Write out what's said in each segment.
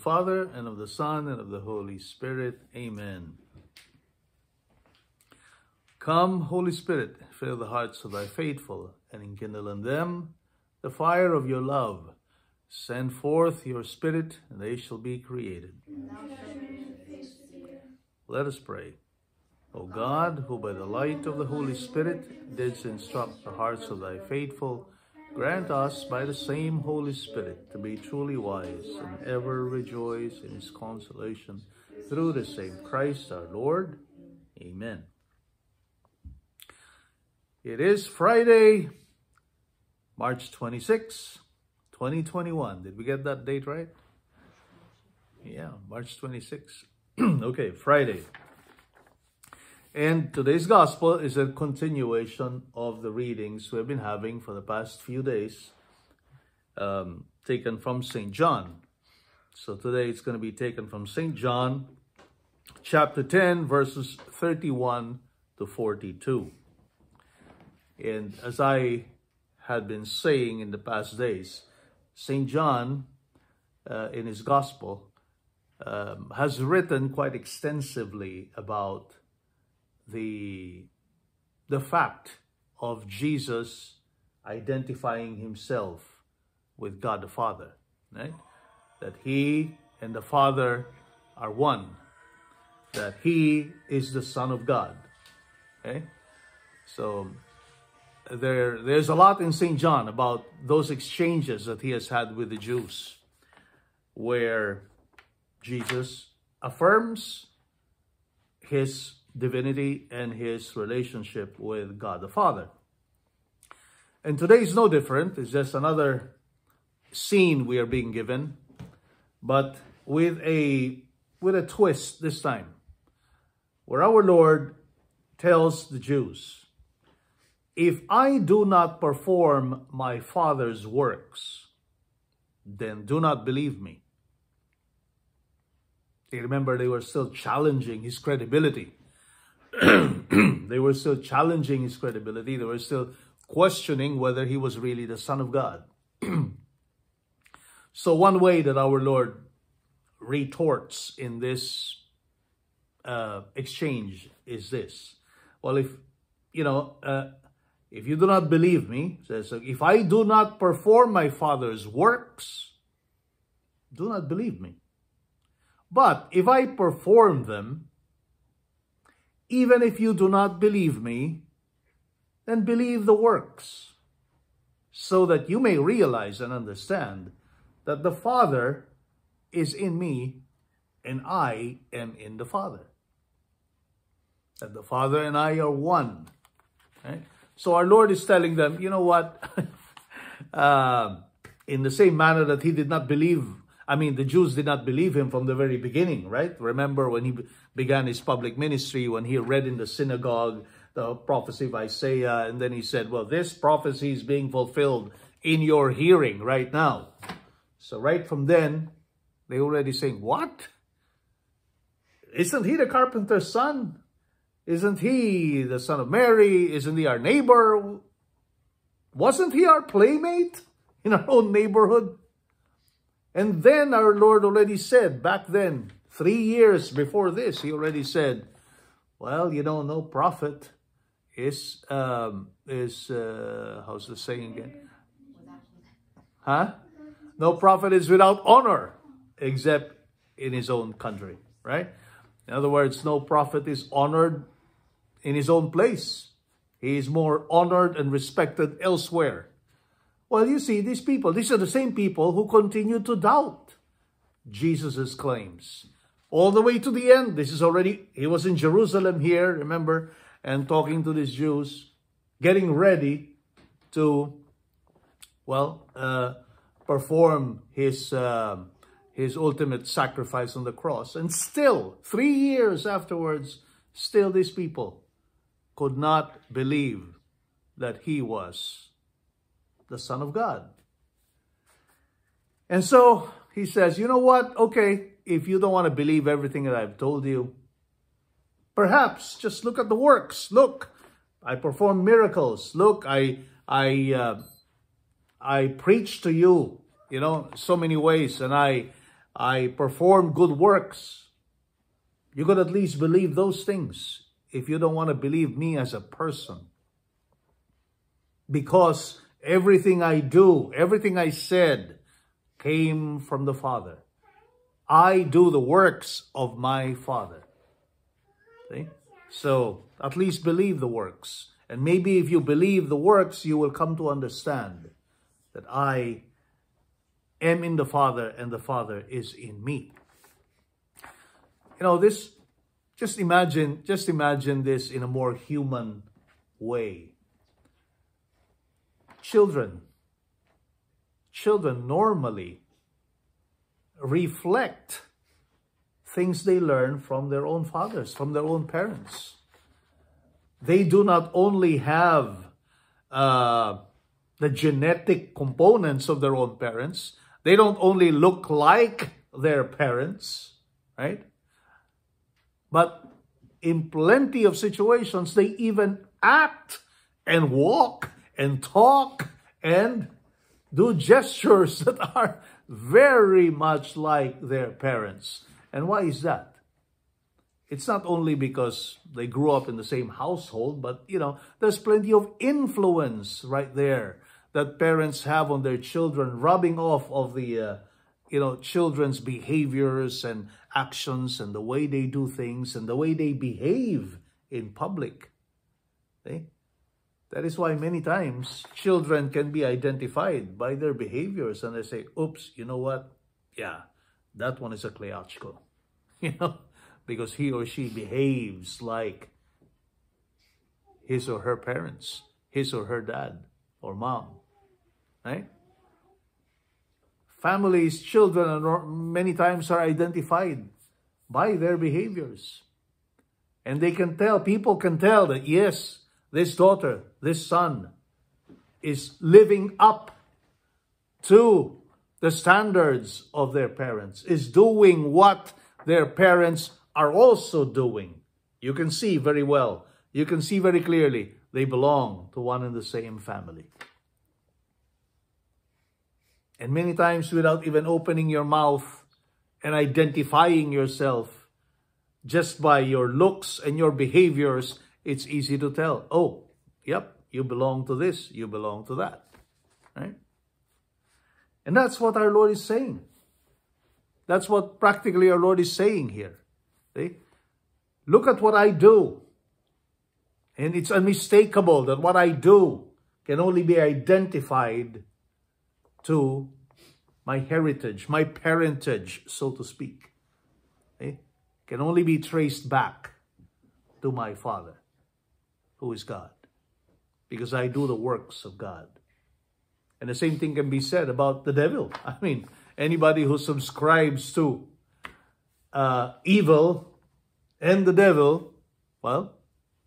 Father, and of the Son, and of the Holy Spirit. Amen. Come, Holy Spirit, fill the hearts of thy faithful, and enkindle in them the fire of your love. Send forth your Spirit, and they shall be created. Let us pray. O God, who by the light of the Holy Spirit didst instruct the hearts of thy faithful, grant us by the same Holy Spirit to be truly wise and ever rejoice in his consolation through the same Christ our Lord. Amen. It is Friday, March 26, 2021. Did we get that date right? Yeah, March 26. okay, Friday. And today's gospel is a continuation of the readings we've been having for the past few days, um, taken from St. John. So today it's going to be taken from St. John, chapter 10, verses 31 to 42. And as I had been saying in the past days, St. John, uh, in his gospel, um, has written quite extensively about the, the fact of Jesus identifying himself with God the Father, right? That he and the Father are one, that he is the Son of God, okay? So there, there's a lot in St. John about those exchanges that he has had with the Jews, where Jesus affirms his divinity and his relationship with God the Father. And today is no different. It's just another scene we are being given, but with a with a twist this time, where our Lord tells the Jews, if I do not perform my Father's works, then do not believe me. You remember they were still challenging his credibility. they were still challenging his credibility. They were still questioning whether he was really the Son of God. so one way that our Lord retorts in this uh, exchange is this. Well, if, you know, uh, if you do not believe me, says, if I do not perform my Father's works, do not believe me. But if I perform them, even if you do not believe me, then believe the works, so that you may realize and understand that the Father is in me and I am in the Father. That the Father and I are one. Right? So our Lord is telling them, you know what? uh, in the same manner that he did not believe I mean, the Jews did not believe him from the very beginning, right? Remember when he began his public ministry, when he read in the synagogue the prophecy of Isaiah, and then he said, well, this prophecy is being fulfilled in your hearing right now. So right from then, they already saying, what? Isn't he the carpenter's son? Isn't he the son of Mary? Isn't he our neighbor? Wasn't he our playmate in our own neighborhood? And then our Lord already said, back then, three years before this, he already said, well, you know, no prophet is, um, is uh, how's the saying again? Huh? No prophet is without honor except in his own country, right? In other words, no prophet is honored in his own place. He is more honored and respected elsewhere. Well, you see, these people, these are the same people who continue to doubt Jesus' claims. All the way to the end, this is already, he was in Jerusalem here, remember, and talking to these Jews, getting ready to, well, uh, perform his, uh, his ultimate sacrifice on the cross. And still, three years afterwards, still these people could not believe that he was the Son of God. And so he says, you know what? Okay, if you don't want to believe everything that I've told you, perhaps just look at the works. Look, I perform miracles. Look, I I uh, I preach to you, you know, so many ways, and I I perform good works. You could at least believe those things if you don't want to believe me as a person. Because everything I do, everything I said came from the Father. I do the works of my Father. See? So at least believe the works. And maybe if you believe the works, you will come to understand that I am in the Father and the Father is in me. You know, this, just imagine, just imagine this in a more human way. Children, children normally reflect things they learn from their own fathers, from their own parents. They do not only have uh, the genetic components of their own parents, they don't only look like their parents, right? But in plenty of situations, they even act and walk and talk and do gestures that are very much like their parents. And why is that? It's not only because they grew up in the same household, but, you know, there's plenty of influence right there that parents have on their children, rubbing off of the, uh, you know, children's behaviors and actions and the way they do things and the way they behave in public. Okay? That is why many times children can be identified by their behaviors and they say, oops, you know what? Yeah, that one is a Kliatchko. You know, because he or she behaves like his or her parents, his or her dad or mom. Right? Families, children, many times are identified by their behaviors. And they can tell, people can tell that, yes, this daughter, this son is living up to the standards of their parents, is doing what their parents are also doing. You can see very well, you can see very clearly, they belong to one and the same family. And many times without even opening your mouth and identifying yourself, just by your looks and your behaviors, it's easy to tell, oh, yep, you belong to this, you belong to that, right? And that's what our Lord is saying. That's what practically our Lord is saying here. See? Look at what I do. And it's unmistakable that what I do can only be identified to my heritage, my parentage, so to speak. Can only be traced back to my Father, who is God, because I do the works of God. And the same thing can be said about the devil. I mean, anybody who subscribes to uh, evil and the devil, well,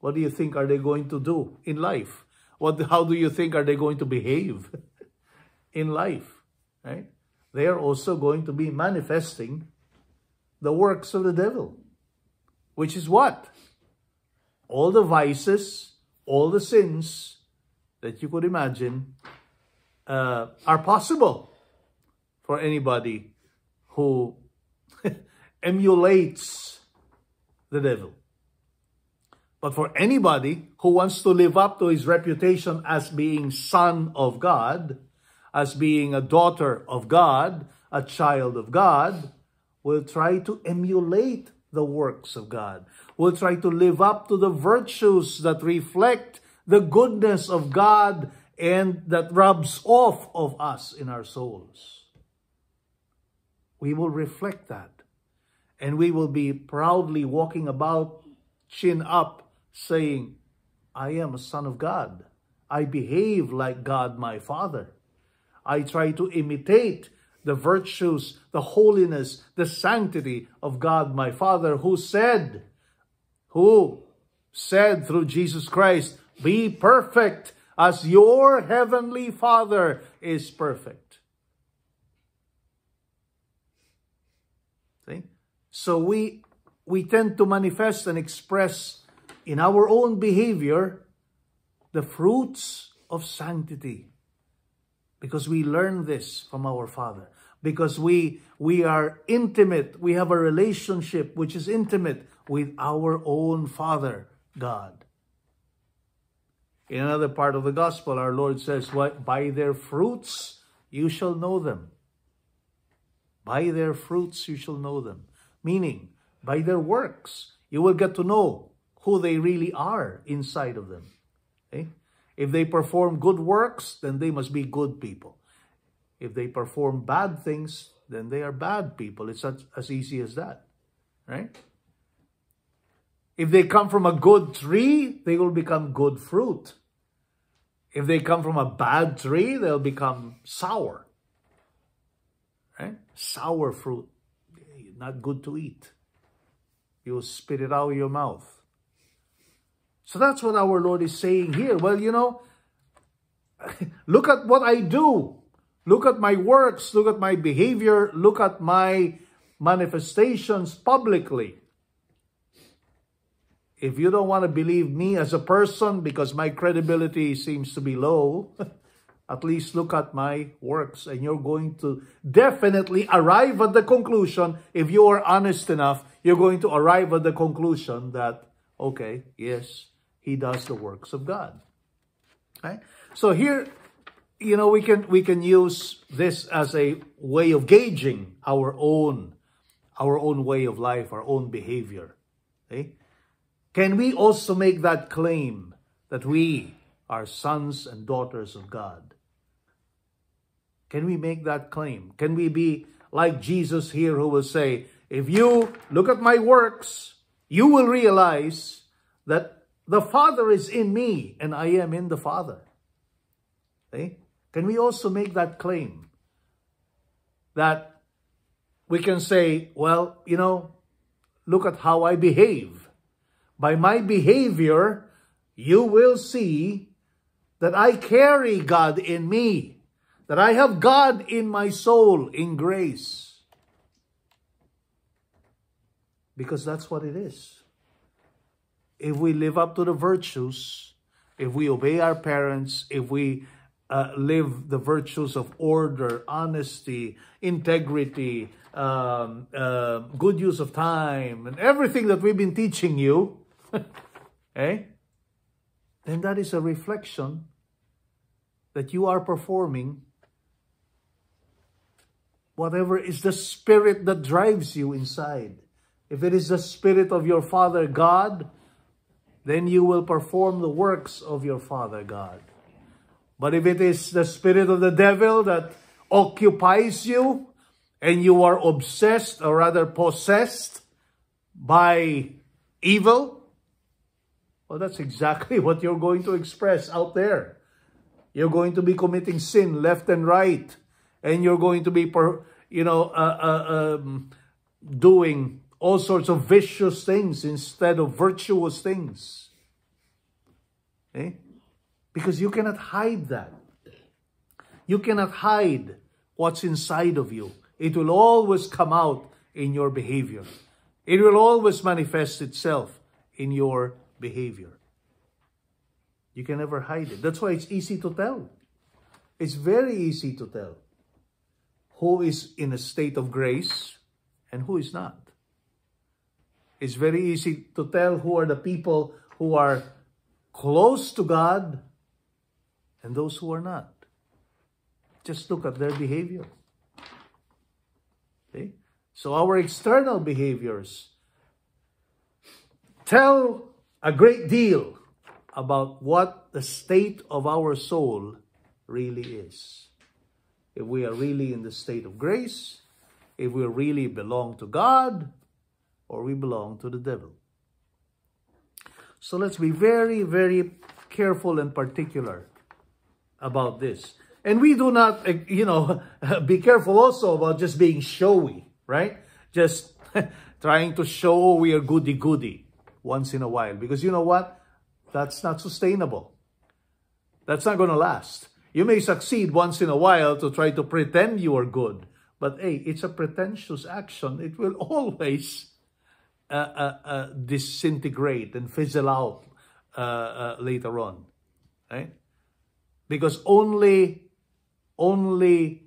what do you think are they going to do in life? What, how do you think are they going to behave? in life, right? They are also going to be manifesting the works of the devil, which is what? All the vices, all the sins that you could imagine uh, are possible for anybody who emulates the devil. But for anybody who wants to live up to his reputation as being son of God, as being a daughter of God, a child of God, will try to emulate the works of God. We'll try to live up to the virtues that reflect the goodness of God and that rubs off of us in our souls. We will reflect that. And we will be proudly walking about, chin up, saying, I am a son of God. I behave like God my Father. I try to imitate the virtues, the holiness, the sanctity of God my Father who said, who said through Jesus Christ, be perfect as your heavenly Father is perfect. See? So we, we tend to manifest and express in our own behavior the fruits of sanctity because we learn this from our Father. Because we we are intimate. We have a relationship which is intimate with our own Father, God. In another part of the gospel, our Lord says, "What by their fruits you shall know them." By their fruits you shall know them. Meaning, by their works, you will get to know who they really are inside of them. Okay? If they perform good works, then they must be good people. If they perform bad things, then they are bad people. It's as, as easy as that. Right? If they come from a good tree, they will become good fruit. If they come from a bad tree, they'll become sour. Right? Sour fruit. Not good to eat. You'll spit it out of your mouth. So that's what our Lord is saying here. Well, you know, look at what I do. Look at my works. Look at my behavior. Look at my manifestations publicly. If you don't want to believe me as a person because my credibility seems to be low, at least look at my works and you're going to definitely arrive at the conclusion, if you are honest enough, you're going to arrive at the conclusion that, okay, yes, he does the works of God. Right? So here, you know, we can we can use this as a way of gauging our own our own way of life, our own behavior. Okay? Can we also make that claim that we are sons and daughters of God? Can we make that claim? Can we be like Jesus here who will say, if you look at my works, you will realize that the Father is in me and I am in the Father. Okay? Can we also make that claim? That we can say, well, you know, look at how I behave. By my behavior, you will see that I carry God in me, that I have God in my soul in grace. Because that's what it is. If we live up to the virtues, if we obey our parents, if we uh, live the virtues of order, honesty, integrity, um, uh, good use of time, and everything that we've been teaching you, eh? Then that is a reflection that you are performing whatever is the spirit that drives you inside. If it is the spirit of your Father God, then you will perform the works of your Father God. But if it is the spirit of the devil that occupies you and you are obsessed or rather possessed by evil, well, that's exactly what you're going to express out there. You're going to be committing sin left and right. And you're going to be, you know, uh, uh, um, doing all sorts of vicious things instead of virtuous things. Okay? Because you cannot hide that. You cannot hide what's inside of you. It will always come out in your behavior. It will always manifest itself in your behavior. You can never hide it. That's why it's easy to tell. It's very easy to tell who is in a state of grace and who is not. It's very easy to tell who are the people who are close to God and those who are not. Just look at their behavior. Okay? So our external behaviors tell a great deal about what the state of our soul really is. If we are really in the state of grace, if we really belong to God, or we belong to the devil. So let's be very, very careful and particular about this. And we do not, eh, you know, be careful also about just being showy, right? Just trying to show we are goody-goody once in a while. Because you know what? That's not sustainable. That's not going to last. You may succeed once in a while to try to pretend you are good. But hey, it's a pretentious action. It will always uh, uh, uh, disintegrate and fizzle out uh, uh, later on. Right? Because only, only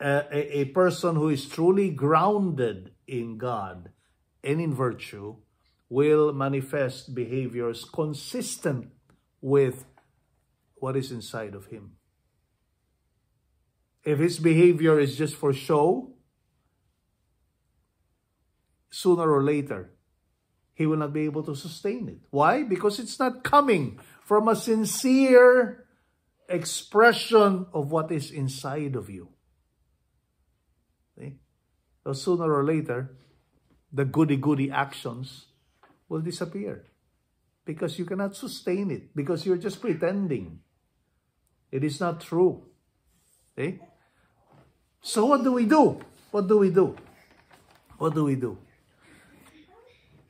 a, a, a person who is truly grounded in God and in virtue will manifest behaviors consistent with what is inside of him. If his behavior is just for show, sooner or later, he will not be able to sustain it. Why? Because it's not coming from a sincere expression of what is inside of you. See? So sooner or later, the goody-goody actions will disappear because you cannot sustain it because you're just pretending. It is not true. See? So what do we do? What do we do? What do we do?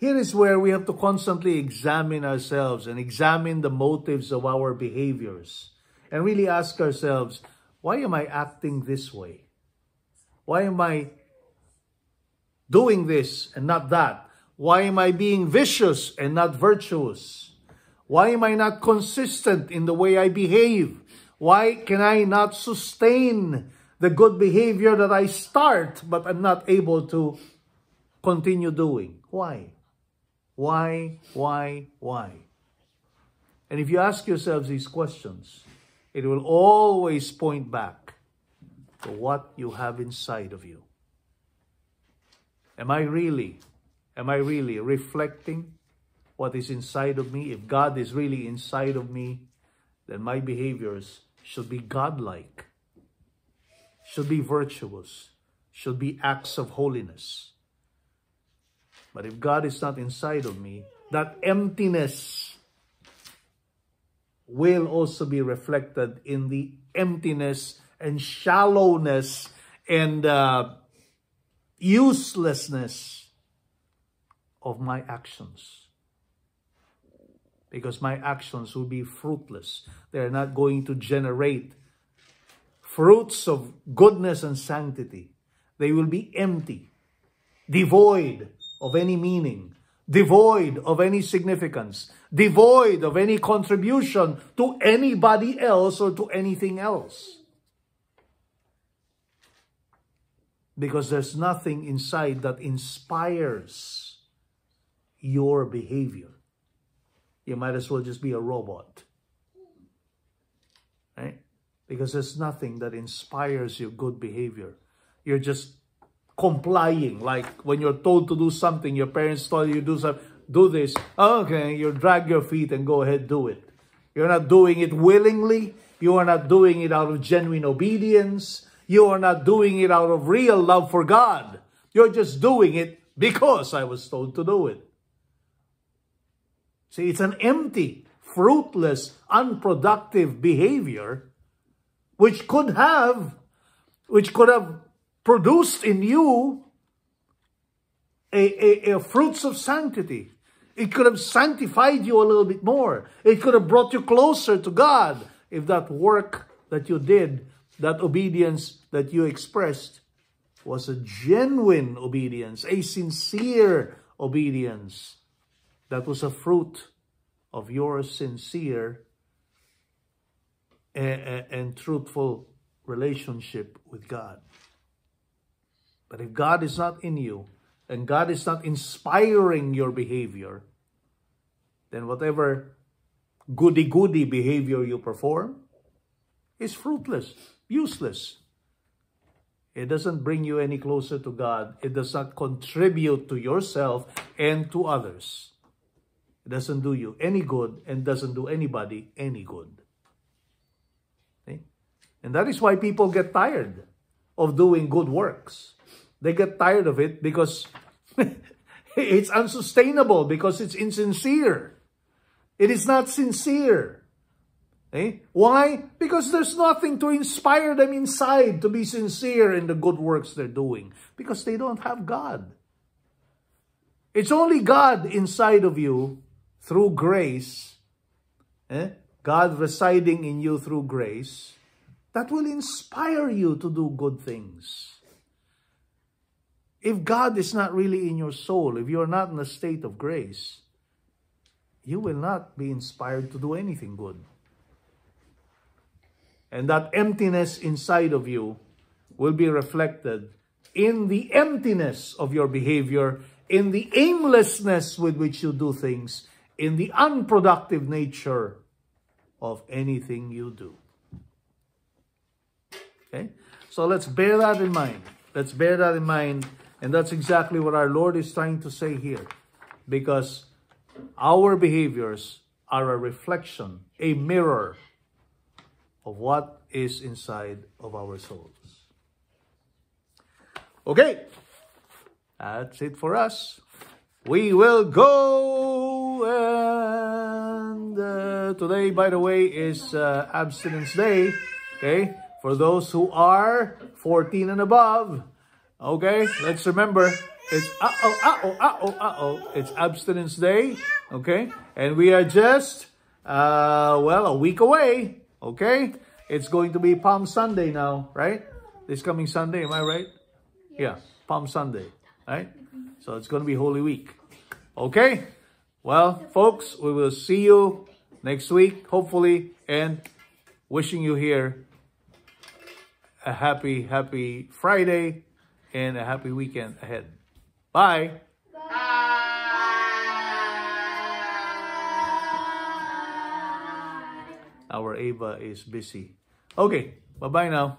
Here is where we have to constantly examine ourselves and examine the motives of our behaviors and really ask ourselves, why am I acting this way? Why am I doing this and not that? Why am I being vicious and not virtuous? Why am I not consistent in the way I behave? Why can I not sustain the good behavior that I start but I'm not able to continue doing? Why? Why, why, why? And if you ask yourselves these questions, it will always point back to what you have inside of you. Am I really, am I really reflecting what is inside of me? If God is really inside of me, then my behaviors should be godlike, should be virtuous, should be acts of holiness. But if God is not inside of me, that emptiness will also be reflected in the emptiness and shallowness and uh, uselessness of my actions. Because my actions will be fruitless. They're not going to generate fruits of goodness and sanctity. They will be empty, devoid of any meaning, devoid of any significance, devoid of any contribution to anybody else or to anything else. Because there's nothing inside that inspires your behavior. You might as well just be a robot. Right? Because there's nothing that inspires your good behavior. You're just complying. Like when you're told to do something, your parents told you do something, do this. Okay, you drag your feet and go ahead, do it. You're not doing it willingly. You are not doing it out of genuine obedience. You are not doing it out of real love for God. You're just doing it because I was told to do it. See, it's an empty, fruitless, unproductive behavior which could have, which could have produced in you a, a, a fruits of sanctity. It could have sanctified you a little bit more. It could have brought you closer to God if that work that you did, that obedience that you expressed was a genuine obedience, a sincere obedience that was a fruit of your sincere and, and truthful relationship with God. But if God is not in you, and God is not inspiring your behavior, then whatever goody-goody behavior you perform is fruitless, useless. It doesn't bring you any closer to God. It does not contribute to yourself and to others. It doesn't do you any good and doesn't do anybody any good. Okay? And that is why people get tired of doing good works. They get tired of it because it's unsustainable, because it's insincere. It is not sincere. Eh? Why? Because there's nothing to inspire them inside to be sincere in the good works they're doing. Because they don't have God. It's only God inside of you through grace, eh? God residing in you through grace, that will inspire you to do good things. If God is not really in your soul, if you are not in a state of grace, you will not be inspired to do anything good. And that emptiness inside of you will be reflected in the emptiness of your behavior, in the aimlessness with which you do things, in the unproductive nature of anything you do. Okay? So let's bear that in mind. Let's bear that in mind. And that's exactly what our Lord is trying to say here. Because our behaviors are a reflection, a mirror of what is inside of our souls. Okay, that's it for us. We will go and uh, today, by the way, is uh, abstinence day. Okay, for those who are 14 and above. Okay, let's remember it's uh-oh, uh-oh, uh-oh, uh-oh. It's abstinence day. Okay, and we are just, uh, well, a week away. Okay, it's going to be Palm Sunday now, right? This coming Sunday, am I right? Yes. Yeah, Palm Sunday, right? So it's going to be Holy Week. Okay? Well, folks, we will see you next week, hopefully, and wishing you here a happy, happy Friday and a happy weekend ahead. Bye. Bye. Our Ava is busy. Okay, bye-bye now.